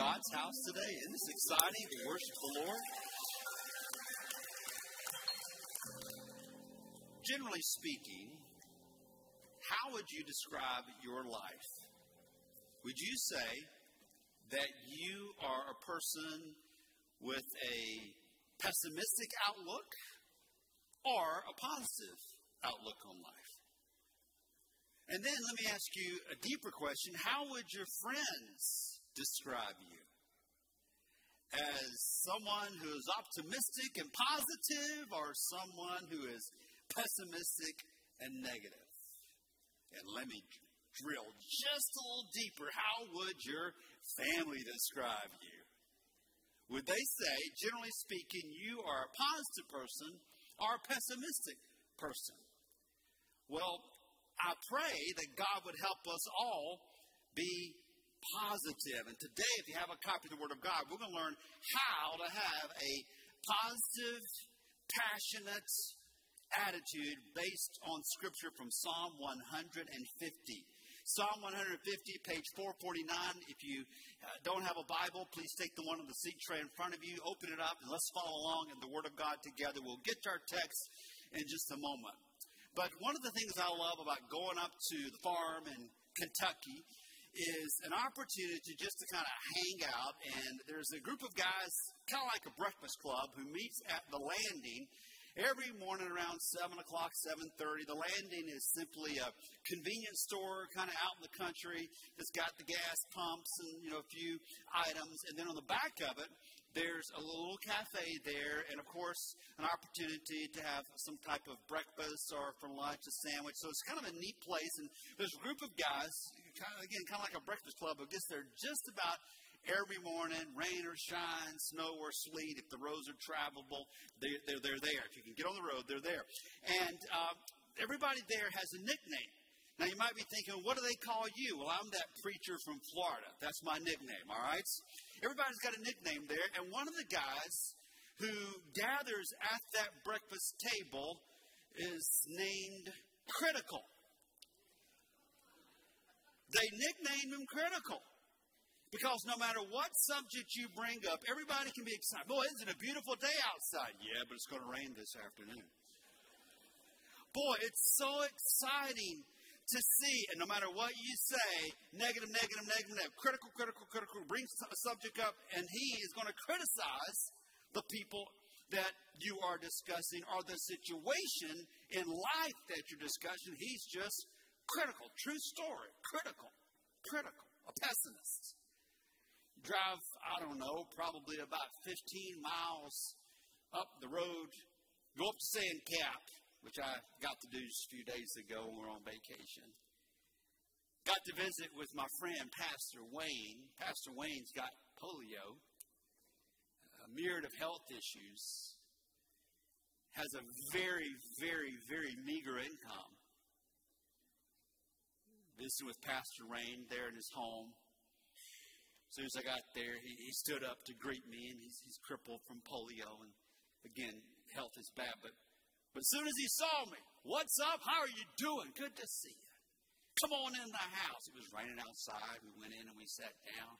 God's house today. Isn't this exciting to worship the Lord? Generally speaking, how would you describe your life? Would you say that you are a person with a pessimistic outlook or a positive outlook on life? And then let me ask you a deeper question. How would your friends describe you? As someone who is optimistic and positive or someone who is pessimistic and negative? And let me drill just a little deeper. How would your family describe you? Would they say, generally speaking, you are a positive person or a pessimistic person? Well, I pray that God would help us all be positive. And today, if you have a copy of the Word of God, we're going to learn how to have a positive, passionate attitude based on Scripture from Psalm 150. Psalm 150, page 449. If you uh, don't have a Bible, please take the one on the seat tray in front of you, open it up, and let's follow along in the Word of God together. We'll get to our text in just a moment. But one of the things I love about going up to the farm in Kentucky is an opportunity just to kind of hang out. And there's a group of guys, kind of like a breakfast club, who meets at the landing every morning around 7 o'clock 7.30 the landing is simply a convenience store kind of out in the country that's got the gas pumps and you know a few items and then on the back of it there's a little cafe there, and of course, an opportunity to have some type of breakfast or for lunch, a sandwich. So it's kind of a neat place. And there's a group of guys, kind of, again, kind of like a breakfast club, who gets there just about every morning, rain or shine, snow or sleet. If the roads are travelable, they, they're, they're there. If you can get on the road, they're there. And uh, everybody there has a nickname. Now, you might be thinking, what do they call you? Well, I'm that preacher from Florida. That's my nickname, all right? Everybody's got a nickname there. And one of the guys who gathers at that breakfast table is named Critical. They nicknamed him Critical. Because no matter what subject you bring up, everybody can be excited. Boy, isn't it a beautiful day outside? Yeah, but it's going to rain this afternoon. Boy, it's so exciting to see, and no matter what you say, negative, negative, negative, negative, critical, critical, critical, brings a subject up, and he is going to criticize the people that you are discussing or the situation in life that you're discussing. He's just critical. True story. Critical. Critical. A pessimist. Drive, I don't know, probably about 15 miles up the road, go up to Sand Gap, which I got to do just a few days ago when we were on vacation. Got to visit with my friend, Pastor Wayne. Pastor Wayne's got polio, a myriad of health issues, has a very, very, very meager income. Visiting with Pastor Wayne there in his home. As soon as I got there, he, he stood up to greet me, and he's, he's crippled from polio. And again, health is bad, but but as soon as he saw me, what's up? How are you doing? Good to see you. Come on in the house. It was raining outside. We went in and we sat down.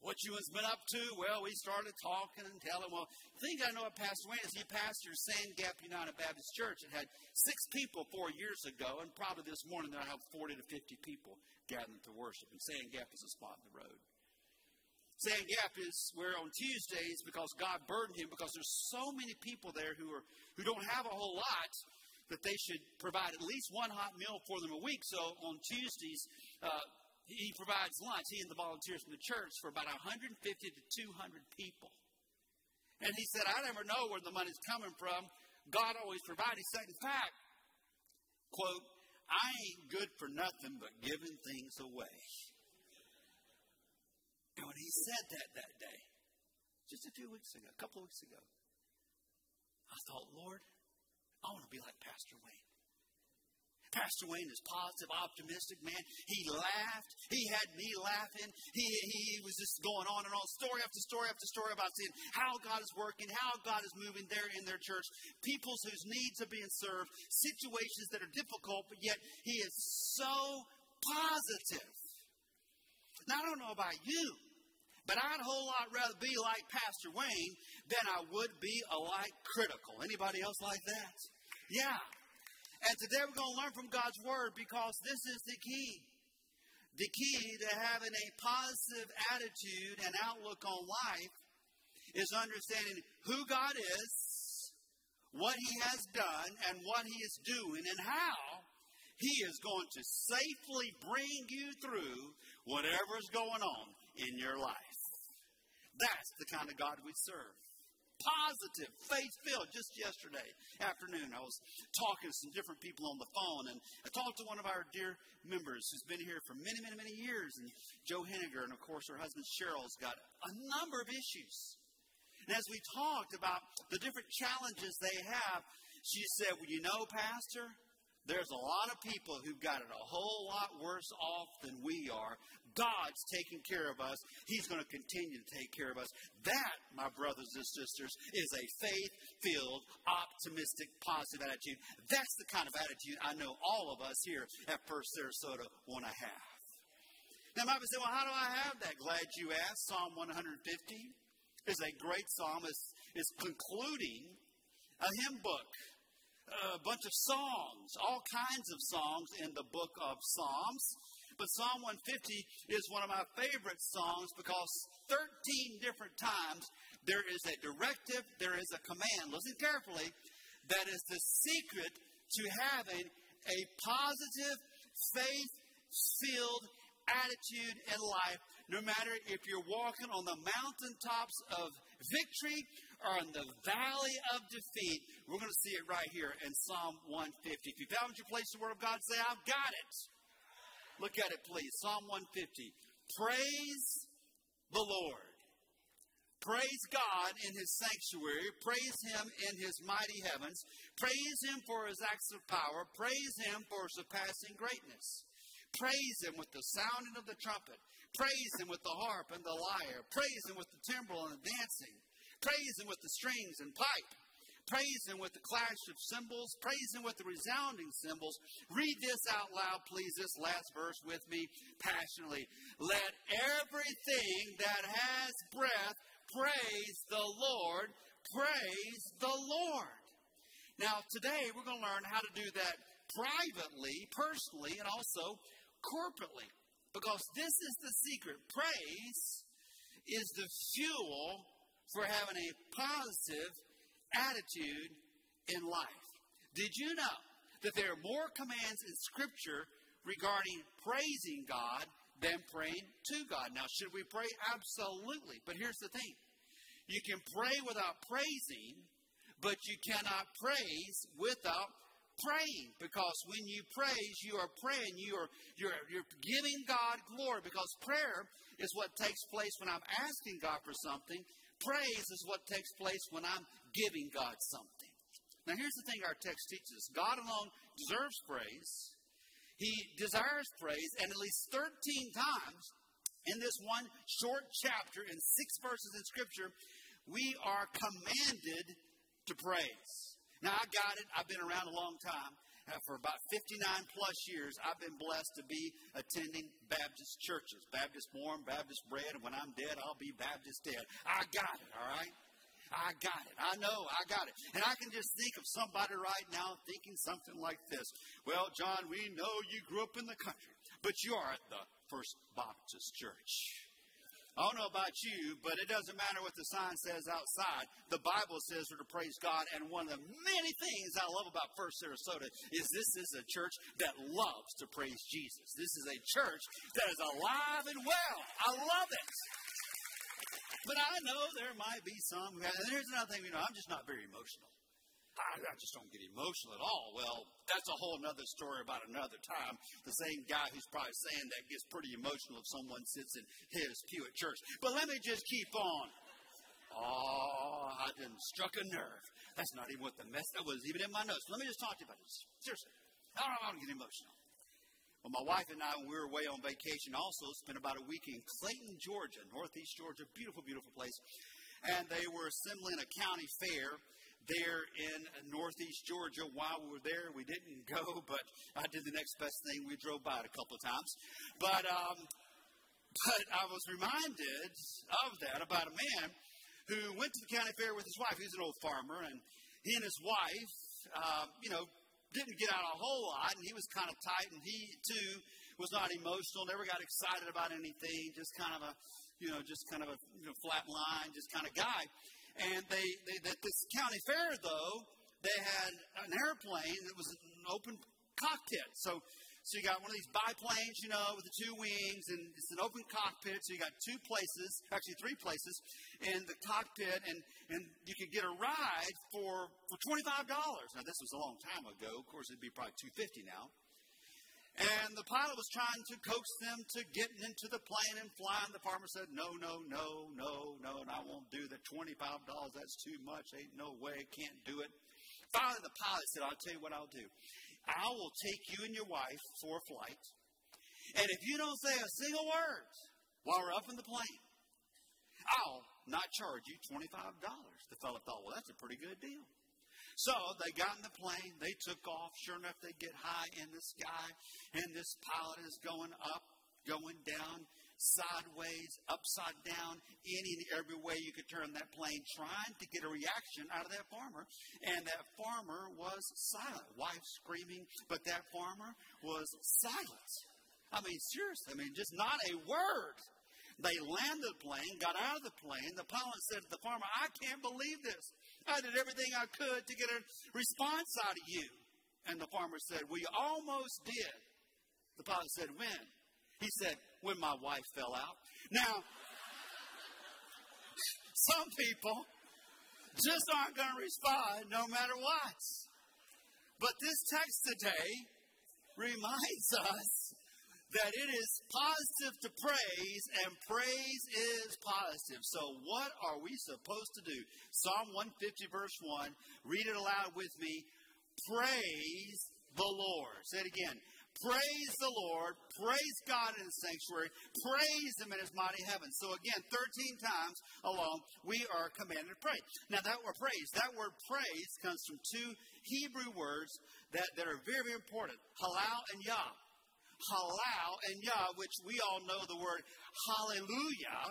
What you has been up to? Well, we started talking and telling. Well, the thing I know of Pastor Wayne is he pastored Sand Gap United Baptist Church. It had six people four years ago, and probably this morning they'll have 40 to 50 people gathering to worship. And Sand Gap is a spot in the road. Sand Gap is where on Tuesdays, because God burdened him, because there's so many people there who are who don't have a whole lot, that they should provide at least one hot meal for them a week. So on Tuesdays, uh, he provides lunch. He and the volunteers from the church for about 150 to 200 people. And he said, I never know where the money's coming from. God always provides. He said, in fact, quote, I ain't good for nothing but giving things away. And when he said that that day, just a few weeks ago, a couple of weeks ago, I thought, Lord, I want to be like Pastor Wayne. Pastor Wayne is positive, optimistic man. He laughed. He had me laughing. He, he was just going on and on, story after story after story about seeing how God is working, how God is moving there in their church, peoples whose needs are being served, situations that are difficult, but yet he is so positive. Now, I don't know about you, But I'd a whole lot rather be like Pastor Wayne than I would be like critical. Anybody else like that? Yeah. And today we're going to learn from God's Word because this is the key. The key to having a positive attitude and outlook on life is understanding who God is, what He has done, and what He is doing, and how He is going to safely bring you through whatever is going on in your life. That's the kind of God we serve. Positive, faith filled. Just yesterday afternoon, I was talking to some different people on the phone, and I talked to one of our dear members who's been here for many, many, many years, and Joe Henniger, and of course her husband Cheryl's got a number of issues. And as we talked about the different challenges they have, she said, Well, you know, Pastor, there's a lot of people who've got it a whole lot worse off than we are, God's taking care of us. He's going to continue to take care of us. That, my brothers and sisters, is a faith filled, optimistic, positive attitude. That's the kind of attitude I know all of us here at First Sarasota want to have. Now, might say, well, how do I have that? Glad you asked. Psalm 150 is a great psalm. It's, it's concluding a hymn book a bunch of songs, all kinds of songs in the book of Psalms. But Psalm 150 is one of my favorite songs because 13 different times there is a directive, there is a command. Listen carefully. That is the secret to having a positive, faith filled attitude in life, no matter if you're walking on the mountaintops of victory or in the valley of defeat. We're going to see it right here in Psalm 150. If you found your place the Word of God, say, I've got it. Look at it, please. Psalm 150. Praise the Lord. Praise God in his sanctuary. Praise him in his mighty heavens. Praise him for his acts of power. Praise him for surpassing greatness. Praise him with the sounding of the trumpet. Praise him with the harp and the lyre. Praise him with the timbrel and the dancing. Praise him with the strings and pipe. Praise him with the clash of cymbals. Praise him with the resounding cymbals. Read this out loud, please, this last verse with me passionately. Let everything that has breath praise the Lord. Praise the Lord. Now, today we're going to learn how to do that privately, personally, and also corporately. Because this is the secret. Praise is the fuel for having a positive attitude in life. Did you know that there are more commands in Scripture regarding praising God than praying to God? Now, should we pray? Absolutely. But here's the thing you can pray without praising, but you cannot praise without praying because when you praise you are praying you are you're, you're giving god glory because prayer is what takes place when i'm asking god for something praise is what takes place when i'm giving God something. Now, here's the thing our text teaches us God alone deserves praise. He desires praise, and at least 13 times in this one short chapter, in six verses in Scripture, we are commanded to praise. Now, I got it. I've been around a long time. Uh, for about 59 plus years, I've been blessed to be attending Baptist churches. Baptist born, Baptist bred, and when I'm dead, I'll be Baptist dead. I got it, all right? I got it. I know I got it. And I can just think of somebody right now thinking something like this. Well, John, we know you grew up in the country, but you are at the First Baptist Church. I don't know about you, but it doesn't matter what the sign says outside. The Bible says we're to praise God, and one of the many things I love about First Sarasota is this is a church that loves to praise Jesus. This is a church that is alive and well. I love it. But I know there might be some here's another thing, you know, I'm just not very emotional. I, I just don't get emotional at all. Well, that's a whole other story about another time. The same guy who's probably saying that gets pretty emotional if someone sits in his pew at church. But let me just keep on. Oh, I didn't struck a nerve. That's not even what the mess that was even in my notes. Let me just talk to you about this. Seriously. I don't, I don't get emotional. Well, my wife and I, when we were away on vacation, also spent about a week in Clayton, Georgia, northeast Georgia, beautiful, beautiful place. And they were assembling a county fair there in northeast Georgia. While we were there, we didn't go, but I did the next best thing. We drove by it a couple of times. But um, But I was reminded of that about a man who went to the county fair with his wife. He's an old farmer, and he and his wife, uh, you know, didn't get out a whole lot, and he was kind of tight, and he too was not emotional, never got excited about anything, just kind of a, you know, just kind of a you know, flat line, just kind of guy. And they, they, at this county fair, though, they had an airplane that was an open cockpit. So so you got one of these biplanes, you know, with the two wings, and it's an open cockpit. So you got two places, actually three places, in the cockpit, and and you could get a ride for for twenty five dollars. Now this was a long time ago. Of course, it'd be probably two fifty now. And the pilot was trying to coax them to getting into the plane and flying. The farmer said, No, no, no, no, no, and I won't do that. $25, that's too much. Ain't no way. Can't do it. Finally, the pilot said, I'll tell you what I'll do. I will take you and your wife for a flight. And if you don't say a single word while we're up in the plane, I'll not charge you $25. The fellow thought, well, that's a pretty good deal. So they got in the plane, they took off. Sure enough, they get high in the sky, and this pilot is going up, going down, sideways, upside down, any and every way you could turn that plane, trying to get a reaction out of that farmer. And that farmer was silent. Wife screaming, but that farmer was silent. I mean, seriously, I mean, just not a word. They landed the plane, got out of the plane. The pilot said to the farmer, I can't believe this. I did everything I could to get a response out of you. And the farmer said, We almost did. The pilot said, When? He said, when my wife fell out. Now, some people just aren't going to respond no matter what. But this text today reminds us that it is positive to praise, and praise is positive. So, what are we supposed to do? Psalm 150, verse 1. Read it aloud with me. Praise the Lord. Say it again. Praise the Lord. Praise God in His sanctuary. Praise Him in His mighty heaven. So again, 13 times alone, we are commanded to pray. Now that word praise, that word praise comes from two Hebrew words that, that are very, very important. Halal and Yah. Halal and Yah, which we all know the word hallelujah,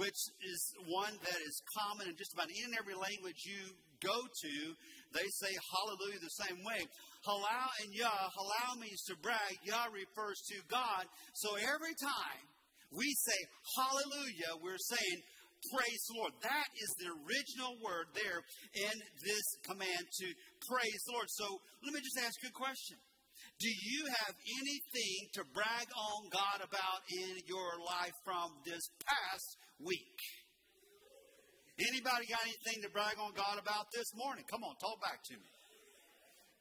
which is one that is common in just about any and every language you go to. They say hallelujah the same way. Halal and Yah, halal means to brag, Yah refers to God. So every time we say hallelujah, we're saying praise the Lord. That is the original word there in this command to praise the Lord. So let me just ask you a question. Do you have anything to brag on God about in your life from this past week? Anybody got anything to brag on God about this morning? Come on, talk back to me.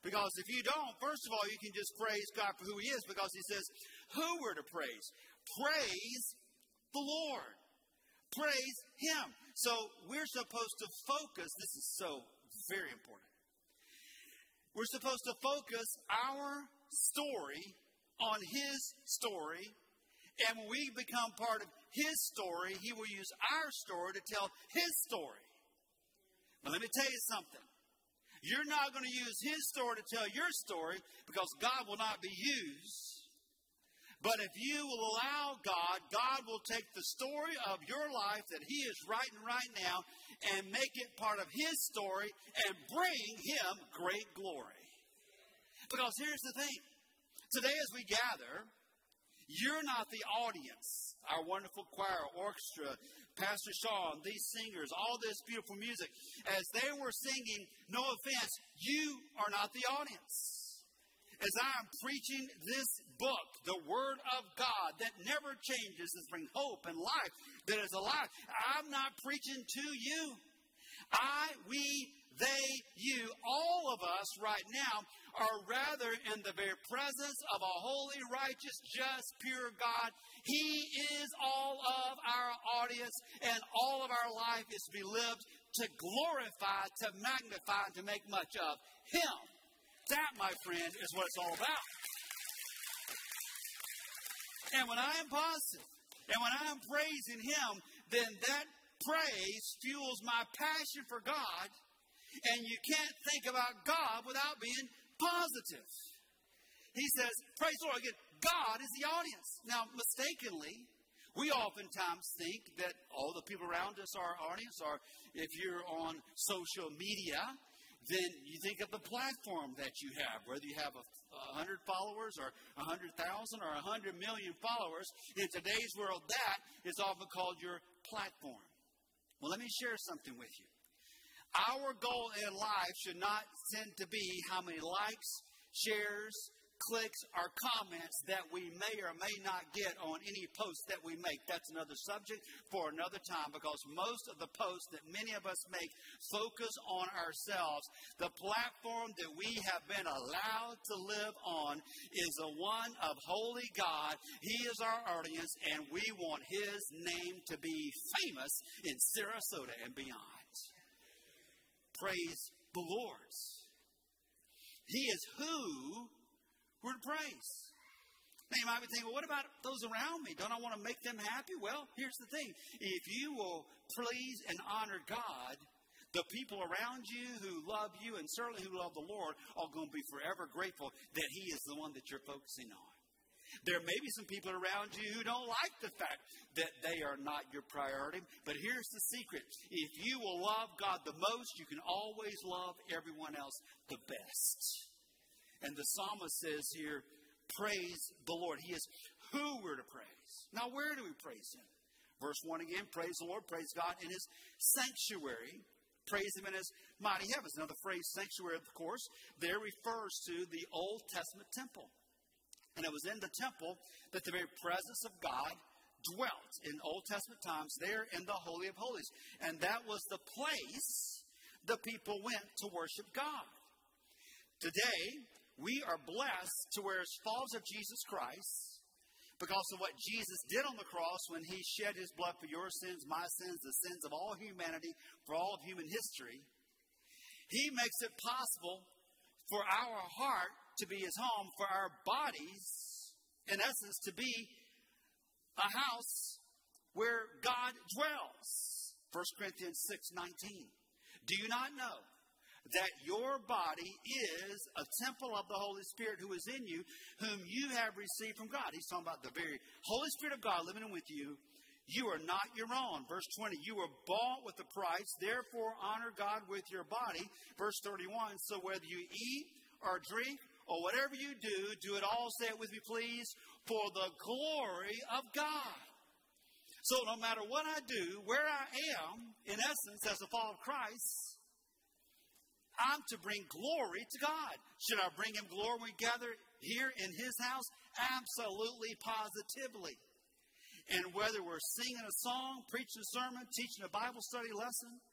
Because if you don't, first of all, you can just praise God for who He is because He says who we're to praise. Praise the Lord. Praise Him. So we're supposed to focus, this is so very important. We're supposed to focus our story on His story. And when we become part of His story, He will use our story to tell His story. But let me tell you something. You're not going to use his story to tell your story because God will not be used. But if you will allow God, God will take the story of your life that He is writing right now and make it part of His story and bring Him great glory. Because here's the thing today, as we gather, you're not the audience. Our wonderful choir, orchestra, Pastor Shaw, and these singers, all this beautiful music, as they were singing, no offense, you are not the audience. As I'm preaching this book, the Word of God that never changes, that brings hope and life, that is alive, I'm not preaching to you. I, we, they, you, all of us right now are rather in the very presence of a holy, righteous, just, pure God. He is all of our audience, and all of our life is to be lived to glorify, to magnify, and to make much of Him. That, my friend, is what it's all about. And when I am positive, and when I am praising Him, then that praise fuels my passion for God. And you can't think about God without being positive. He says, Praise the Lord. Again, God is the audience. Now, mistakenly, We oftentimes think that all the people around us, are our audience, or if you're on social media, then you think of the platform that you have, whether you have a, a hundred followers or a hundred thousand or a hundred million followers. In today's world, that is often called your platform. Well, let me share something with you. Our goal in life should not tend to be how many likes, shares, clicks, or comments that we may or may not get on any post that we make. That's another subject for another time because most of the posts that many of us make focus on ourselves. The platform that we have been allowed to live on is the one of Holy God. He is our audience, and we want His name to be famous in Sarasota and beyond. Praise the Lord. He is who we're to praise. Now you might be thinking, well, what about those around me? Don't I want to make them happy? Well, here's the thing. If you will please and honor God, the people around you who love you and certainly who love the Lord are going to be forever grateful that He is the one that you're focusing on. There may be some people around you who don't like the fact that they are not your priority, but here's the secret. If you will love God the most, you can always love everyone else the best. And the psalmist says here, Praise the Lord. He is who we're to praise. Now, where do we praise Him? Verse 1 again, praise the Lord, praise God in His sanctuary. Praise Him in His mighty heavens. Now, the phrase sanctuary, of course, there refers to the Old Testament temple. And it was in the temple that the very presence of God dwelt in Old Testament times, there in the Holy of Holies. And that was the place the people went to worship God. Today, we are blessed to wear as followers of Jesus Christ because of what Jesus did on the cross when he shed his blood for your sins, my sins, the sins of all humanity, for all of human history. He makes it possible for our heart to be his home, for our bodies, in essence, to be a house where God dwells. 1 Corinthians 6 19. Do you not know that your body is a temple of the Holy Spirit who is in you, whom you have received from God. He's talking about the very Holy Spirit of God living with you. You are not your own. Verse 20, you were bought with a price, therefore honor God with your body. Verse 31, so whether you eat or drink or whatever you do, do it all, say it with me, please, for the glory of God. So no matter what I do, where I am, in essence, as a follower of Christ, I'm to bring glory to God. Should I bring Him glory when we gather here in His house? Absolutely, positively. And whether we're singing a song, preaching a sermon, teaching a Bible study lesson,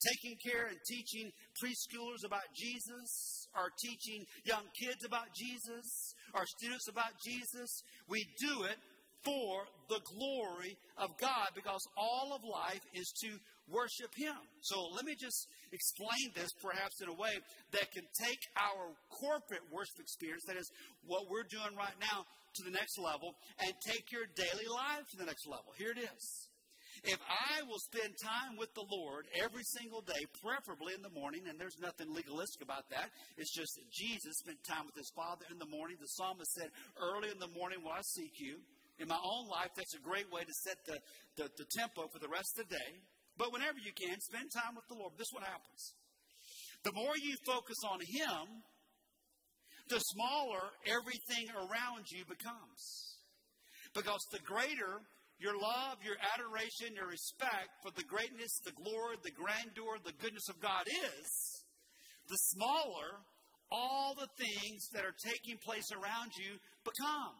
taking care and teaching preschoolers about Jesus, or teaching young kids about Jesus, our students about Jesus, we do it for the glory of God because all of life is to worship Him. So let me just explain this perhaps in a way that can take our corporate worship experience, that is what we're doing right now, to the next level and take your daily life to the next level. Here it is. If I will spend time with the Lord every single day, preferably in the morning, and there's nothing legalistic about that, it's just that Jesus spent time with his Father in the morning. The psalmist said, Early in the morning will I seek you. In my own life, that's a great way to set the, the, the tempo for the rest of the day. But whenever you can, spend time with the Lord. This is what happens. The more you focus on Him, the smaller everything around you becomes. Because the greater your love, your adoration, your respect for the greatness, the glory, the grandeur, the goodness of God is, the smaller all the things that are taking place around you become.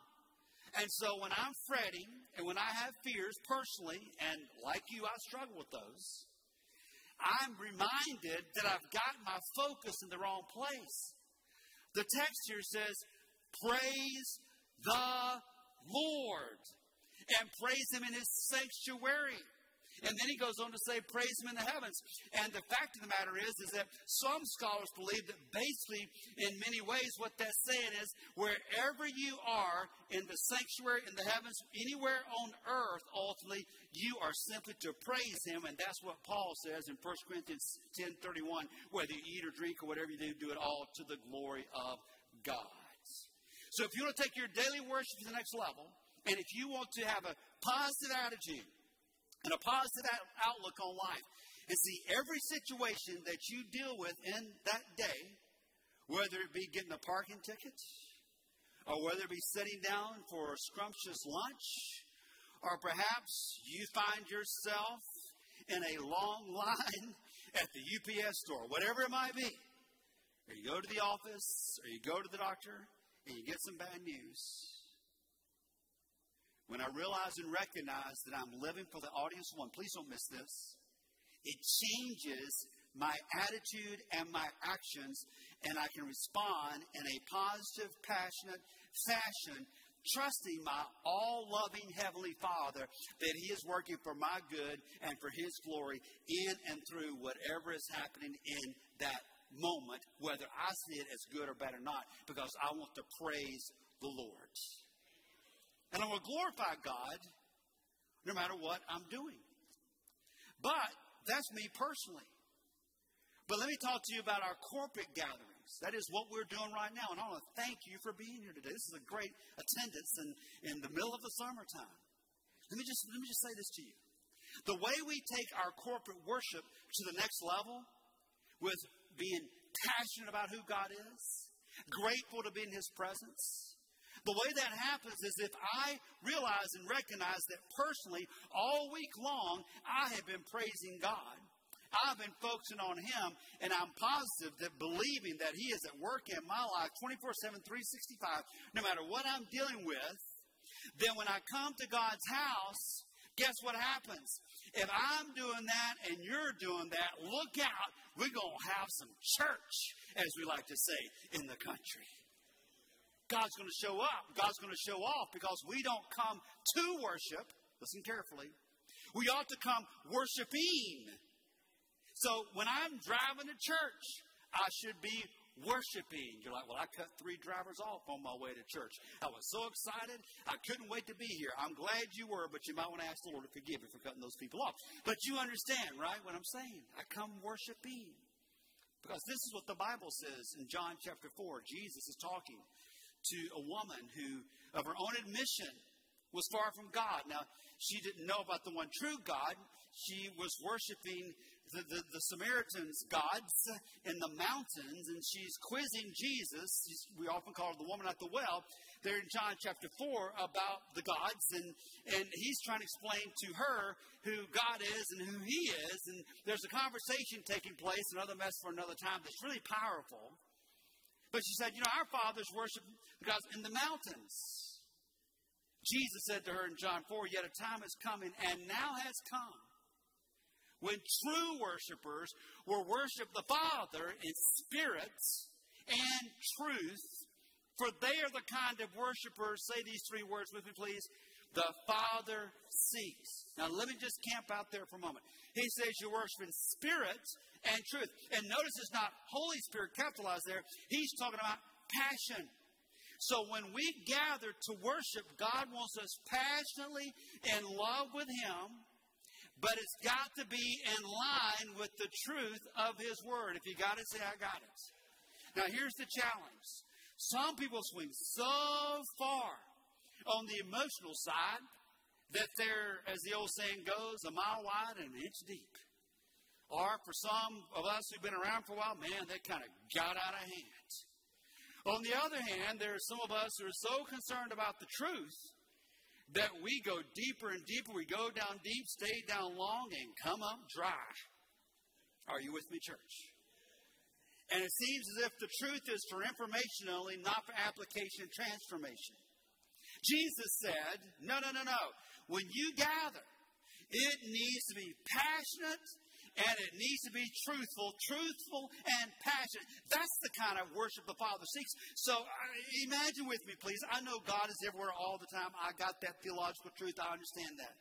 And so when I'm fretting and when I have fears personally, and like you, I struggle with those, I'm reminded that I've got my focus in the wrong place. The text here says, Praise the Lord and praise Him in His sanctuary. And then he goes on to say, praise him in the heavens. And the fact of the matter is, is that some scholars believe that basically, in many ways, what that's saying is wherever you are in the sanctuary, in the heavens, anywhere on earth, ultimately, you are simply to praise him. And that's what Paul says in 1 Corinthians 10 31, whether you eat or drink or whatever you do, do it all to the glory of God. So if you want to take your daily worship to the next level, And if you want to have a positive attitude and a positive outlook on life, and see every situation that you deal with in that day, whether it be getting a parking ticket, or whether it be sitting down for a scrumptious lunch, or perhaps you find yourself in a long line at the UPS store, whatever it might be. Or you go to the office, or you go to the doctor, and you get some bad news. When I realize and recognize that I'm living for the audience one, please don't miss this. It changes my attitude and my actions, and I can respond in a positive, passionate fashion, trusting my all loving Heavenly Father that He is working for my good and for His glory in and through whatever is happening in that moment, whether I see it as good or bad or not, because I want to praise the Lord. And I will glorify God no matter what I'm doing. But that's me personally. But let me talk to you about our corporate gatherings. That is what we're doing right now. And I want to thank you for being here today. This is a great attendance in, in the middle of the summertime. Let me just let me just say this to you. The way we take our corporate worship to the next level with being passionate about who God is, grateful to be in His presence, the way that happens is if I realize and recognize that personally, all week long, I have been praising God. I've been focusing on Him, and I'm positive that believing that He is at work in my life 24 7, 365, no matter what I'm dealing with, then when I come to God's house, guess what happens? If I'm doing that and you're doing that, look out. We're going to have some church, as we like to say in the country. God's going to show up. God's going to show off because we don't come to worship. Listen carefully. We ought to come worshiping. So when I'm driving to church, I should be worshiping. You're like, well, I cut three drivers off on my way to church. I was so excited. I couldn't wait to be here. I'm glad you were, but you might want to ask the Lord to forgive you for cutting those people off. But you understand, right, what I'm saying? I come worshiping. Because this is what the Bible says in John chapter 4. Jesus is talking to a woman who, of her own admission, was far from God. Now, she didn't know about the one true God. She was worshiping the, the, the, Samaritans' gods in the mountains, and she's quizzing Jesus. We often call her the woman at the well. There in John chapter 4 about the gods, and, and he's trying to explain to her who God is and who he is. And there's a conversation taking place, another mess for another time, that's really powerful. But she said, You know, our fathers worship God in the mountains. Jesus said to her in John 4, Yet a time is coming, and now has come, when true worshipers will worship the Father in spirit and truth, for they are the kind of worshipers, say these three words with me, please, the Father seeks. Now, let me just camp out there for a moment. He says you worship in spirit and truth. And notice it's not Holy Spirit capitalized there. He's talking about passion. So when we gather to worship, God wants us passionately in love with Him, but it's got to be in line with the truth of His Word. If you got it, say, I got it. Now, here's the challenge some people swing so far on the emotional side that they're, as the old saying goes, a mile wide and an inch deep. Or for some of us who've been around for a while, man, they kind of got out of hand. On the other hand, there are some of us who are so concerned about the truth that we go deeper and deeper. We go down deep, stay down long, and come up dry. Are you with me, church? And it seems as if the truth is for information only, not for application and transformation. Jesus said, No, no, no, no. When you gather, it needs to be passionate and it needs to be truthful, truthful and passionate. That's the kind of worship the Father seeks. So uh, imagine with me, please. I know God is everywhere all the time. I got that theological truth. I understand that.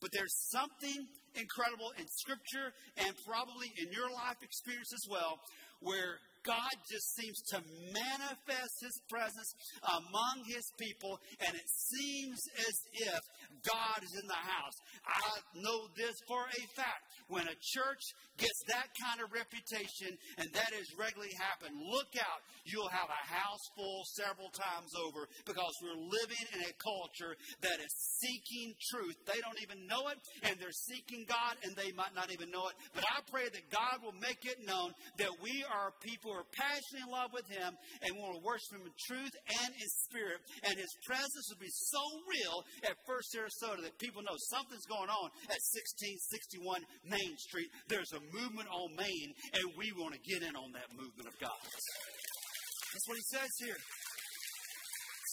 But there's something incredible in Scripture and probably in your life experience as well where God just seems to manifest His presence among His people, and it seems as if God is in the house. I know this for a fact. When a church gets that kind of reputation, and that has regularly happened, look out. You'll have a house full several times over because we're living in a culture that is seeking truth. They don't even know it, and they're seeking God, and they might not even know it. But I pray that God will make it known that we are people who are passionately in love with Him and want to worship Him in truth and in spirit. And His presence will be so real at First Sarasota that people know something's going on at 1661 Main Street. There's a movement on Main, and we want to get in on that movement of God. That's what he says here.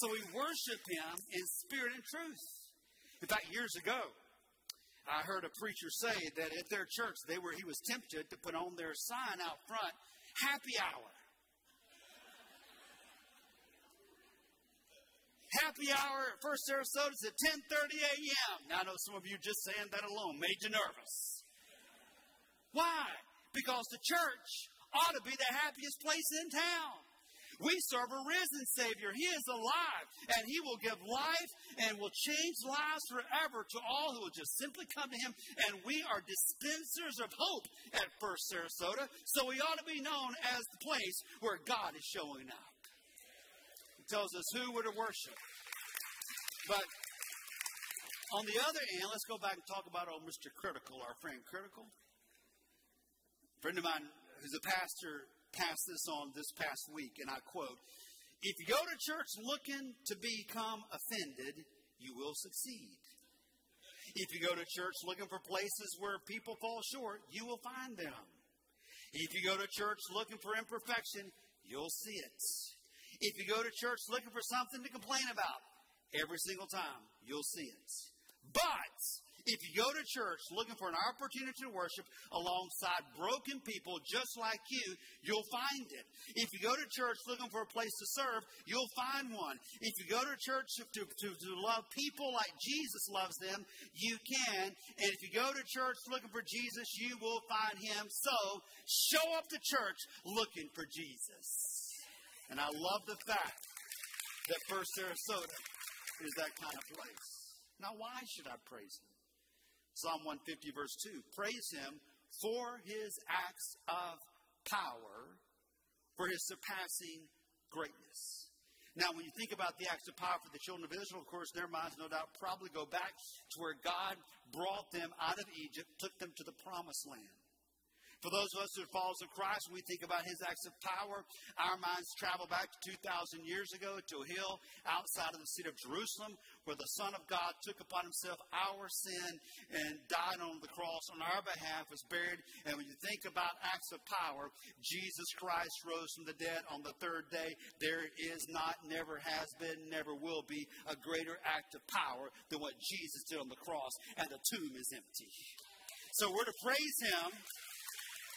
So we worship him in spirit and truth. In fact, years ago, I heard a preacher say that at their church they were he was tempted to put on their sign out front, happy hour. Happy hour at First Sarasota is at 10:30 a.m. Now I know some of you just saying that alone made you nervous. Why? Because the church ought to be the happiest place in town. We serve a risen Savior. He is alive, and He will give life and will change lives forever to all who will just simply come to Him. And we are dispensers of hope at First Sarasota, so we ought to be known as the place where God is showing up. He tells us who we're to worship. But on the other hand, let's go back and talk about old Mr. Critical, our friend Critical. A friend of mine who's a pastor passed this on this past week, and I quote If you go to church looking to become offended, you will succeed. If you go to church looking for places where people fall short, you will find them. If you go to church looking for imperfection, you'll see it. If you go to church looking for something to complain about, every single time you'll see it. But if you go to church looking for an opportunity to worship alongside broken people just like you, you'll find it. If you go to church looking for a place to serve, you'll find one. If you go to church to, to, to love people like Jesus loves them, you can. And if you go to church looking for Jesus, you will find him. So show up to church looking for Jesus. And I love the fact that First Sarasota is that kind of place. Now, why should I praise him? Psalm 150, verse 2. Praise him for his acts of power, for his surpassing greatness. Now, when you think about the acts of power for the children of Israel, of course, their minds, no doubt, probably go back to where God brought them out of Egypt, took them to the promised land. For those of us who are followers of Christ, when we think about his acts of power, our minds travel back to 2,000 years ago to a hill outside of the city of Jerusalem where the Son of God took upon himself our sin and died on the cross on our behalf, was buried. And when you think about acts of power, Jesus Christ rose from the dead on the third day. There is not, never has been, never will be a greater act of power than what Jesus did on the cross, and the tomb is empty. So we're to praise him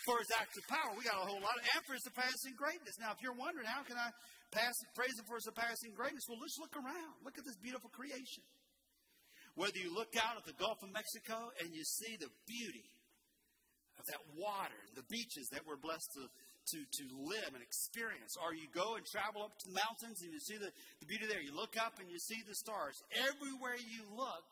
for his acts of power. We got a whole lot of, and for his surpassing greatness. Now, if you're wondering, how can I pass, praise him for his surpassing greatness? Well, let's look around. Look at this beautiful creation. Whether you look out at the Gulf of Mexico and you see the beauty of that water, the beaches that we're blessed to, to, to live and experience, or you go and travel up to the mountains and you see the, the beauty there. You look up and you see the stars. Everywhere you look,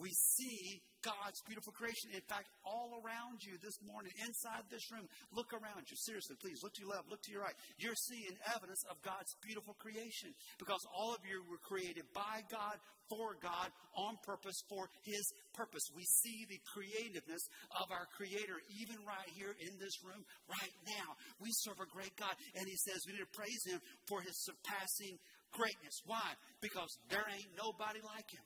we see God's beautiful creation. In fact, all around you this morning, inside this room, look around you. Seriously, please look to your left, look to your right. You're seeing evidence of God's beautiful creation because all of you were created by God, for God, on purpose, for His purpose. We see the creativeness of our Creator even right here in this room, right now. We serve a great God, and He says we need to praise Him for His surpassing greatness. Why? Because there ain't nobody like Him.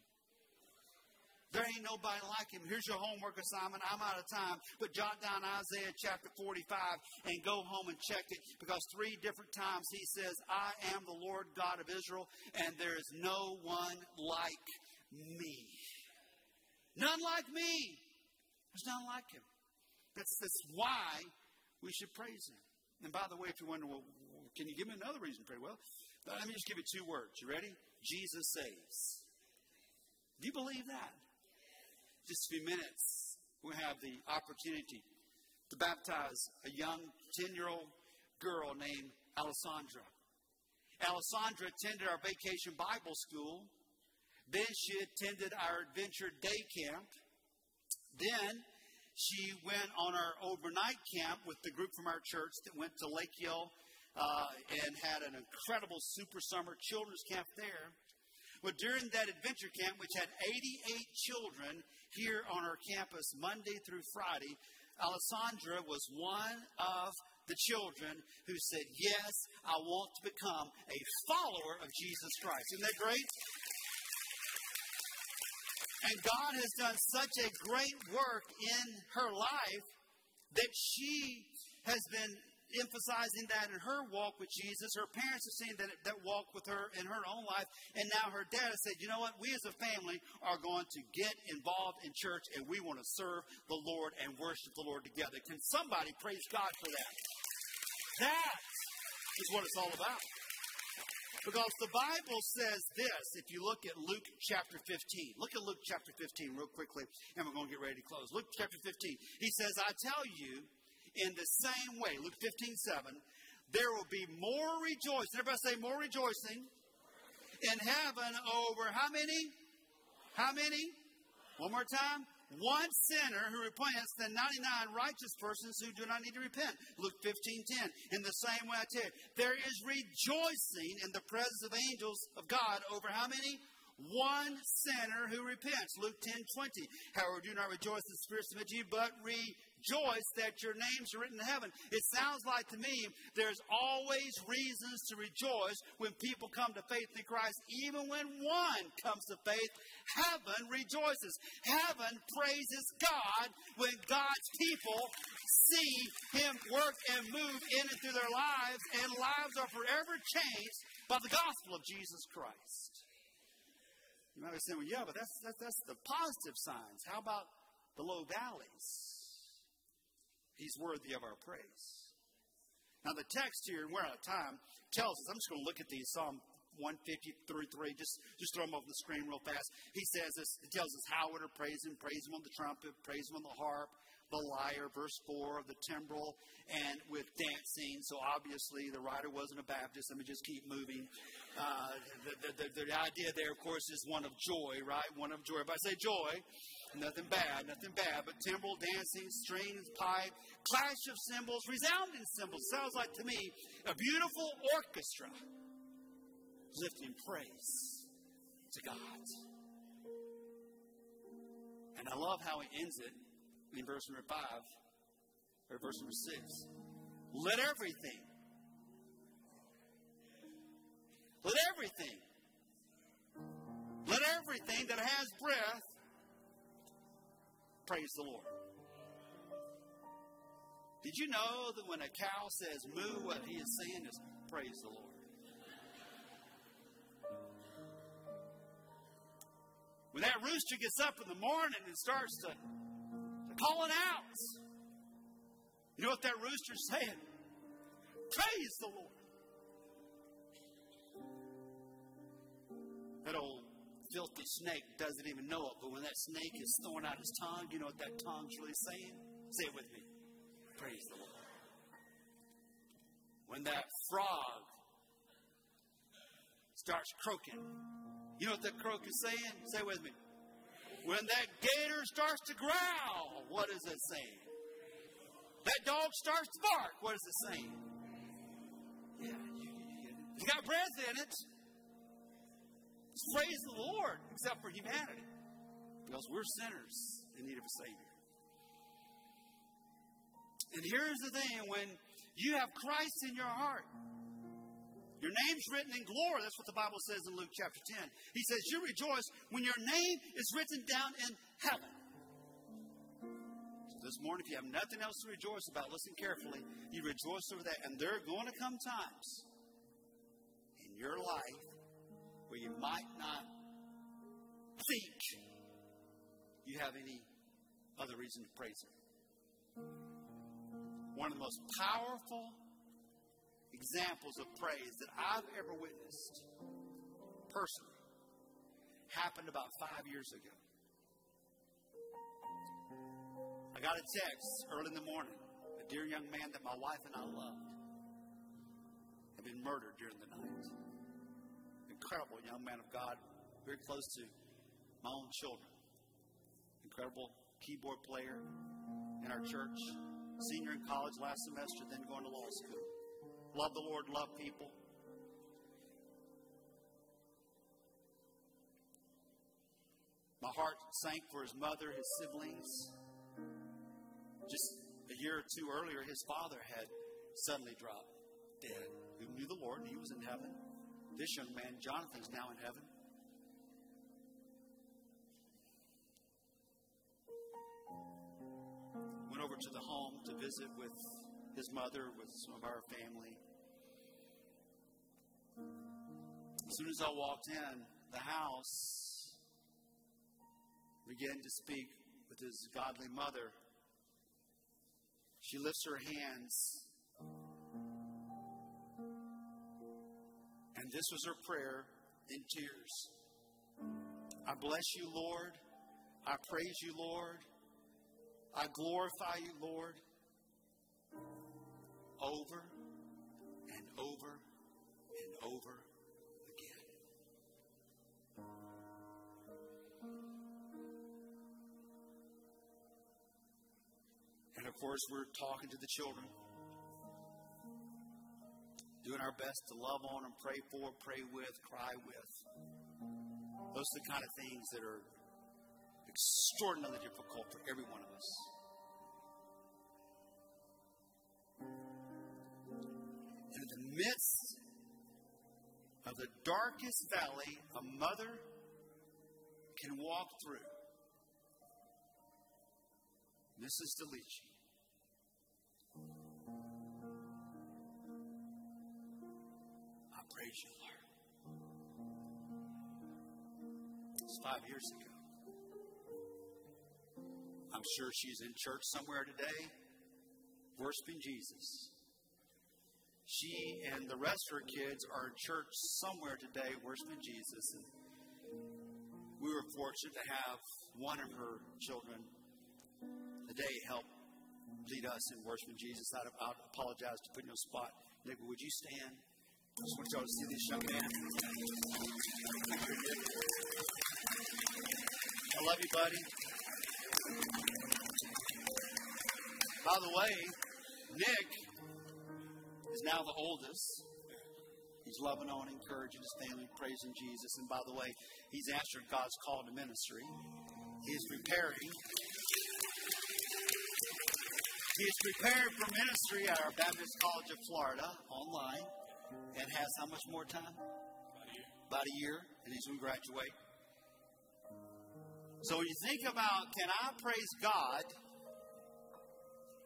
There ain't nobody like him. Here's your homework assignment. I'm out of time, but jot down Isaiah chapter 45 and go home and check it because three different times he says, I am the Lord God of Israel, and there is no one like me. None like me. There's none like him. That's, that's why we should praise him. And by the way, if you wonder, well, can you give me another reason to pray? Well, let me just give you two words. You ready? Jesus saves. Do you believe that? Just a few minutes, we have the opportunity to baptize a young 10 year old girl named Alessandra. Alessandra attended our vacation Bible school. Then she attended our adventure day camp. Then She went on our overnight camp with the group from our church that went to Lake Hill uh, and had an incredible super summer children's camp there. Well, during that adventure camp, which had 88 children here on our campus Monday through Friday, Alessandra was one of the children who said, Yes, I want to become a follower of Jesus Christ. Isn't that great? And God has done such a great work in her life that she has been emphasizing that in her walk with Jesus. Her parents have seen that, that walk with her in her own life. And now her dad has said, you know what? We as a family are going to get involved in church and we want to serve the Lord and worship the Lord together. Can somebody praise God for that? That is what it's all about. Because the Bible says this, if you look at Luke chapter 15, look at Luke chapter 15 real quickly, and we're going to get ready to close. Luke chapter 15, he says, I tell you, in the same way, Luke 15, 7, there will be more rejoicing. Everybody say more rejoicing in heaven over how many? How many? One more time. One sinner who repents than 99 righteous persons who do not need to repent. Luke 15, 10. In the same way I tell you, there is rejoicing in the presence of angels of God over how many? One sinner who repents. Luke 10, 20. However, do not rejoice in the spirit of you, but rejoice rejoice that your names are written in heaven. It sounds like to me there's always reasons to rejoice when people come to faith in Christ. Even when one comes to faith, heaven rejoices. Heaven praises God when God's people see Him work and move in and through their lives, and lives are forever changed by the gospel of Jesus Christ. You might be saying, well, yeah, but that's, that's, that's the positive signs. How about the low valleys? He's worthy of our praise. Now, the text here, and we're out of time, tells us, I'm just going to look at these Psalm 150 through 3. just, just throw them over the screen real fast. He says this, it tells us how we're to praise him, praise him on the trumpet, praise him on the harp, the lyre, verse 4, the timbrel, and with dancing. So obviously the writer wasn't a Baptist. Let me just keep moving. Uh, the, the, the, the, idea there, of course, is one of joy, right? One of joy. If I say joy, nothing bad, nothing bad, but timbrel, dancing, strings, pipe, clash of cymbals, resounding cymbals. Sounds like to me a beautiful orchestra lifting praise to God. And I love how he ends it in verse number 5 or verse number 6. Let everything, let everything, let everything that has breath praise the Lord. Did you know that when a cow says moo, what he is saying is praise the Lord? When that rooster gets up in the morning and starts to calling out. You know what that rooster's saying? Praise the Lord. That old filthy snake doesn't even know it, but when that snake is throwing out his tongue, you know what that tongue's really saying? Say it with me. Praise the Lord. When that frog starts croaking, you know what that croak is saying? Say it with me. When that gator starts to growl, what is it saying? That dog starts to bark, what is it saying? Yeah, you, you, you got breath in it. Praise the Lord, except for humanity. Because we're sinners in need of a Savior. And here's the thing when you have Christ in your heart, your name's written in glory. That's what the Bible says in Luke chapter 10. He says, You rejoice when your name is written down in heaven. So this morning, if you have nothing else to rejoice about, listen carefully. You rejoice over that. And there are going to come times in your life where you might not think you have any other reason to praise Him. One of the most powerful examples of praise that I've ever witnessed personally happened about five years ago. I got a text early in the morning. A dear young man that my wife and I loved had been murdered during the night. Incredible young man of God, very close to my own children. Incredible keyboard player, in our church, senior in college last semester, then going to law school. Love the Lord, love people. My heart sank for his mother, his siblings. Just a year or two earlier, his father had suddenly dropped dead, who knew the Lord, and he was in heaven. This young man, Jonathan's now in heaven. Went over to the home to visit with his mother, with some of our family. As soon as I walked in the house, began to speak with his godly mother. She lifts her hands this was her prayer in tears. I bless you, Lord. I praise you, Lord. I glorify you, Lord. Over and over and over again. And of course, we're talking to the children our best to love on and pray for, pray with, cry with. Those are the kind of things that are extraordinarily difficult for every one of us. And In the midst of the darkest valley a mother can walk through, Mrs. Delici praise you, Lord. It's five years ago. I'm sure she's in church somewhere today, worshiping Jesus. She and the rest of her kids are in church somewhere today, worshiping Jesus. And we were fortunate to have one of her children today help lead us in worshiping Jesus. I, apologize to put you on the spot. Nick, would you stand? Just want y'all to see this young man. I love you, buddy. By the way, Nick is now the oldest. He's loving on, encouraging his family, praising Jesus. And by the way, he's answered God's call to ministry. He's preparing. He is preparing for ministry at our Baptist College of Florida online and has how much more time? About a year, and he's going to graduate. So when you think about, can I praise God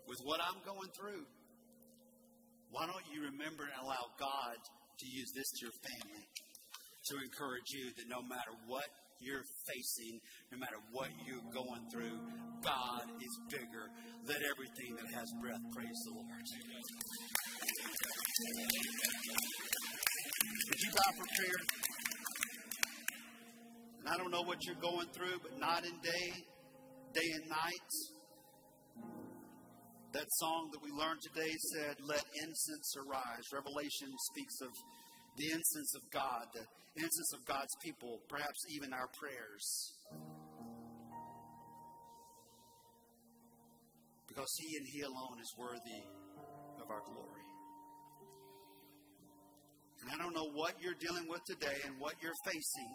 with what I'm going through? Why don't you remember and allow God to use this to your family to encourage you that no matter what you're facing, no matter what you're going through, God is bigger. Let everything that has breath praise the Lord. Would you bow for prayer? And I don't know what you're going through, but night and day, day and night. That song that we learned today said, Let incense arise. Revelation speaks of the incense of God, the incense of God's people, perhaps even our prayers. Because He and He alone is worthy of our glory. And I don't know what you're dealing with today and what you're facing.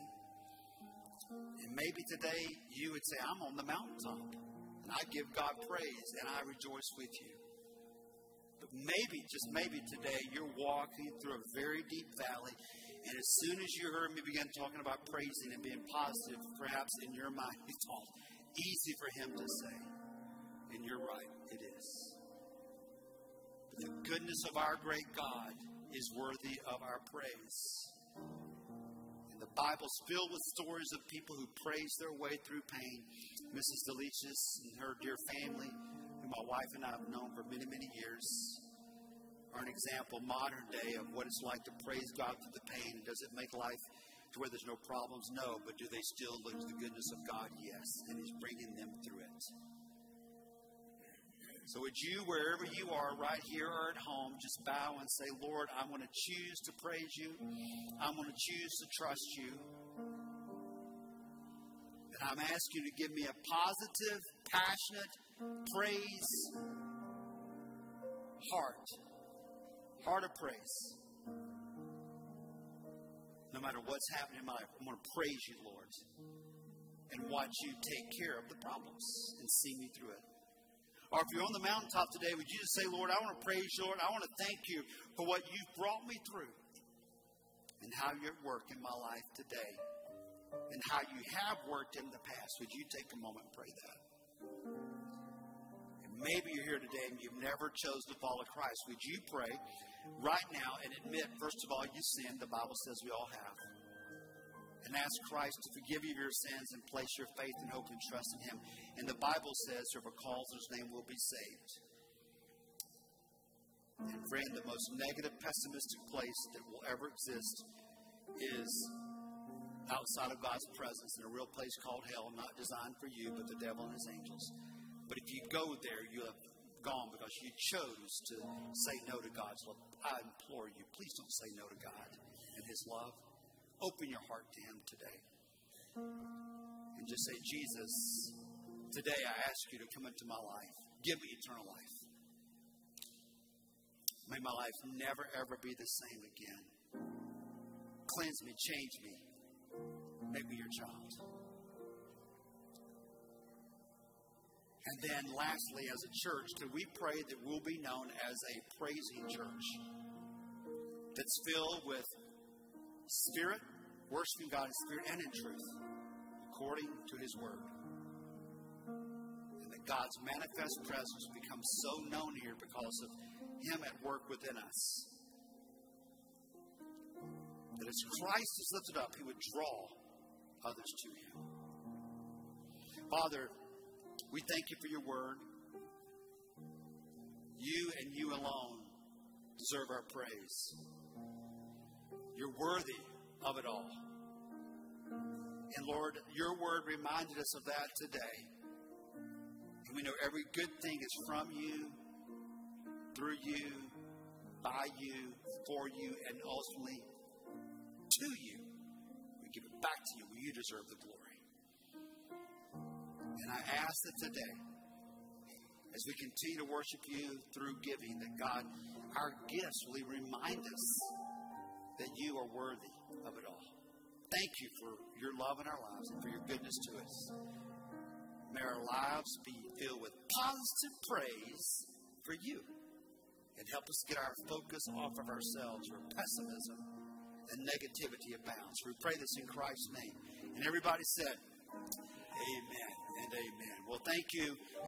And maybe today you would say, I'm on the mountaintop. And I give God praise and I rejoice with you. But maybe, just maybe today, you're walking through a very deep valley. And as soon as you heard me begin talking about praising and being positive, perhaps in your mind, it's all easy for him to say. And you're right, it is. But the goodness of our great God is worthy of our praise. And the Bible's filled with stories of people who praise their way through pain. Mrs. Delichis and her dear family, who my wife and I have known for many, many years, are an example, modern day, of what it's like to praise God through the pain. Does it make life to where there's no problems? No. But do they still to the goodness of God? Yes. And He's bringing them through it. So, would you, wherever you are, right here or at home, just bow and say, Lord, I'm going to choose to praise you. I'm going to choose to trust you. And I'm asking you to give me a positive, passionate praise heart. Heart of praise. No matter what's happening in my life, I'm going to praise you, Lord, and watch you take care of the problems and see me through it. Or if you're on the mountaintop today, would you just say, Lord, I want to praise you, Lord. I want to thank you for what you've brought me through and how you're at work in my life today and how you have worked in the past. Would you take a moment and pray that? And maybe you're here today and you've never chose to follow Christ. Would you pray right now and admit, first of all, you sinned. The Bible says we all have and ask Christ to forgive you of your sins and place your faith and hope and trust in Him. And the Bible says, whoever calls His name will be saved. And friend, the most negative, pessimistic place that will ever exist is outside of God's presence in a real place called hell, not designed for you, but the devil and his angels. But if you go there, you have gone because you chose to say no to God's love. I implore you, please don't say no to God and His love. Open your heart to Him today. And just say, Jesus, today I ask you to come into my life. Give me eternal life. May my life never, ever be the same again. Cleanse me, change me. Make me your child. And then, lastly, as a church, that we pray that we'll be known as a praising church that's filled with spirit, worshiping God in spirit and in truth, according to His Word. And that God's manifest presence becomes so known here because of Him at work within us. That as Christ is lifted up, He would draw others to Him. Father, we thank you for your word. You and you alone deserve our praise. You're worthy of it all. And Lord, your word reminded us of that today. And we know every good thing is from you, through you, by you, for you, and ultimately to you. We give it back to you where you deserve the glory. And I ask that today, as we continue to worship you through giving, that God, our gifts will remind us that you are worthy of it all. Thank you for your love in our lives and for your goodness to us. May our lives be filled with positive praise for you. And help us get our focus off of ourselves where pessimism and negativity abounds. We pray this in Christ's name. And everybody said, Amen and amen. Well, thank you.